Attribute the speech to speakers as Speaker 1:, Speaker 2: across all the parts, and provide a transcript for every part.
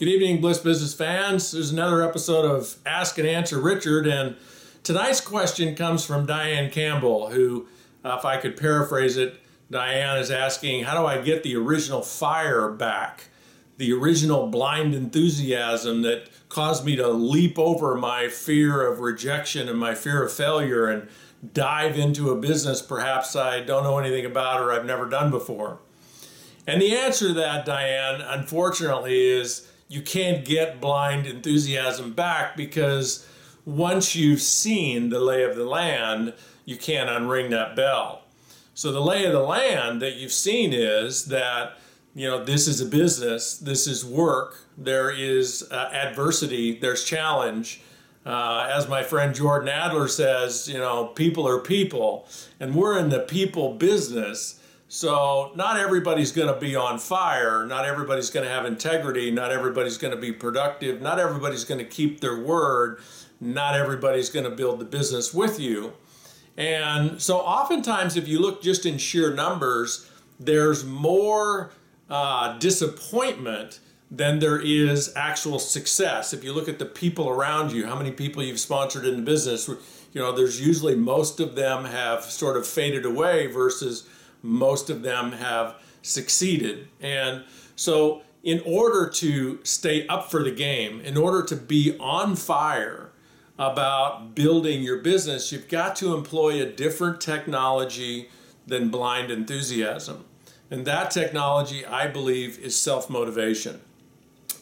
Speaker 1: Good evening, Bliss Business fans. There's another episode of Ask and Answer Richard, and tonight's question comes from Dianne Campbell, who, uh, if I could paraphrase it, Dianne is asking, How do I get the original fire back? The original blind enthusiasm that caused me to leap over my fear of rejection and my fear of failure and dive into a business perhaps I don't know anything about or I've never done before. And the answer to that, Dianne, unfortunately, is you can't get blind enthusiasm back because once you've seen the lay of the land, you can't unring that bell. So the lay of the land that you've seen is that you know this is a business, this is work, there is uh, adversity, there's challenge. Uh, as my friend Jordan Adler says, you know, people are people, and we're in the people business. So, not everybody's going to be on fire. Not everybody's going to have integrity. Not everybody's going to be productive. Not everybody's going to keep their word. Not everybody's going to build the business with you. And so, oftentimes, if you look just in sheer numbers, there's more uh, disappointment than there is actual success. If you look at the people around you, how many people you've sponsored in the business, you know, there's usually most of them have sort of faded away versus most of them have succeeded. And so, in order to stay up for the game, in order to be on fire about building your business, you've got to employ a different technology than blind enthusiasm. And that technology, I believe, is self motivation.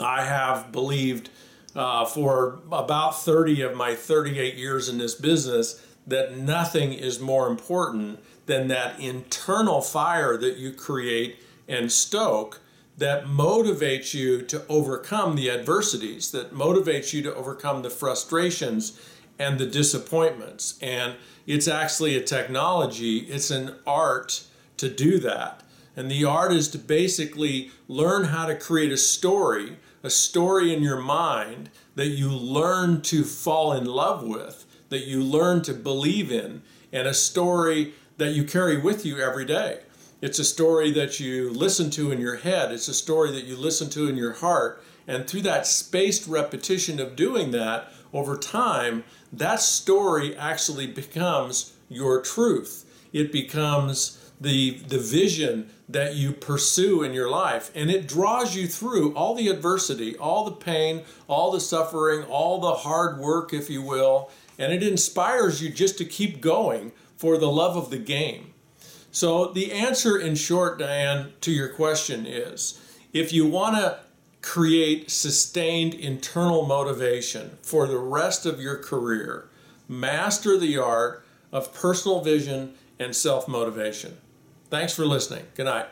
Speaker 1: I have believed uh, for about 30 of my 38 years in this business that nothing is more important than that internal fire that you create and stoke that motivates you to overcome the adversities, that motivates you to overcome the frustrations and the disappointments. And it's actually a technology, it's an art to do that. And the art is to basically learn how to create a story, a story in your mind that you learn to fall in love with, that you learn to believe in, and a story that you carry with you every day. It's a story that you listen to in your head, it's a story that you listen to in your heart. And through that spaced repetition of doing that over time, that story actually becomes your truth. It becomes the, the vision that you pursue in your life. And it draws you through all the adversity, all the pain, all the suffering, all the hard work, if you will. And it inspires you just to keep going for the love of the game. So, the answer in short, Dianne, to your question is if you want to create sustained internal motivation for the rest of your career, master the art of personal vision and self motivation. Thanks for listening. Good night.